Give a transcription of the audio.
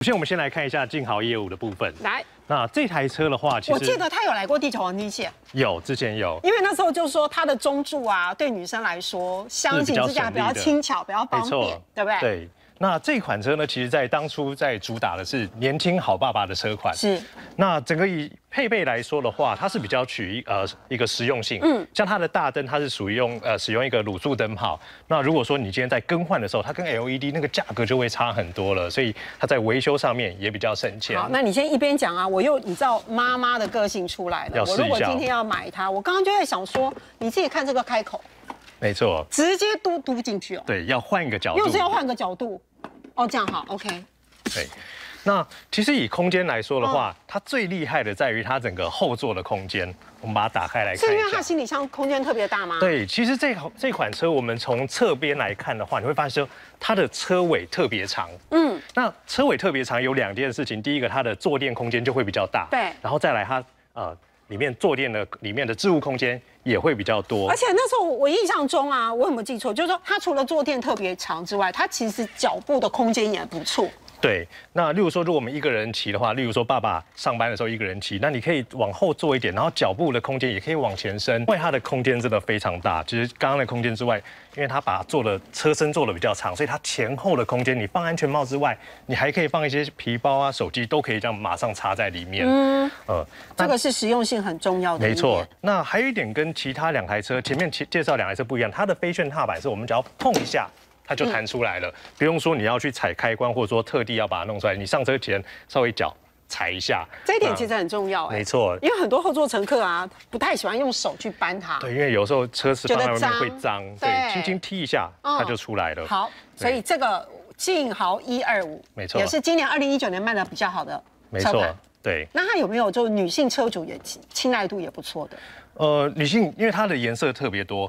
首先，我们先来看一下静豪业务的部分。来，那这台车的话，其实我记得他有来过地球黄金线，有之前有，因为那时候就说它的中柱啊，对女生来说，箱型支架比较轻巧，比较方便，对不对？对。那这款车呢，其实在当初在主打的是年轻好爸爸的车款。是。那整个以配备来说的话，它是比较取一呃一个实用性。嗯。像它的大灯，它是属于用呃使用一个卤素灯泡。那如果说你今天在更换的时候，它跟 LED 那个价格就会差很多了，所以它在维修上面也比较省钱。好，那你先一边讲啊，我又你知道妈妈的个性出来了。我如果今天要买它，我刚刚就在想说，你自己看这个开口。没错。直接嘟嘟进去哦。对，要换一个角度。又是要换个角度。哦，这样好，OK。对，那其实以空间来说的话，它最厉害的在于它整个后座的空间。我们把它打开来看是因为它行李箱空间特别大吗？对，其实这这款车我们从侧边来看的话，你会发现说它的车尾特别长。嗯，那车尾特别长有两件事情，第一个它的坐垫空间就会比较大。对，然后再来它呃里面坐垫的里面的置物空间也会比较多。而且那时候我印象中啊，我有没有记错？就是说它除了坐垫特别长之外，它其实脚部的空间也不错。对，那例如说，如果我们一个人骑的话，例如说爸爸上班的时候一个人骑，那你可以往后坐一点，然后脚步的空间也可以往前伸，因为它的空间真的非常大。其实刚刚的空间之外，因为它把做的车身做的比较长，所以它前后的空间，你放安全帽之外，你还可以放一些皮包啊、手机都可以这样马上插在里面。嗯，呃，这个是实用性很重要的。没错，那还有一点跟其他两台车前面介介绍两台车不一样，它的飞旋踏板是我们只要碰一下。它就弹出来了，不用说你要去踩开关，或者说特地要把它弄出来。你上车前稍微脚踩一下，这一点其实很重要。没错，因为很多后座乘客啊，不太喜欢用手去搬它。对，因为有时候车子放在外面会脏，对，轻轻踢一下它就出来了。好，所以这个劲豪一二五，没错，也是今年二零一九年卖的比较好的没错。对，那它有没有就女性车主也青睐度也不错的？呃，女性因为它的颜色特别多，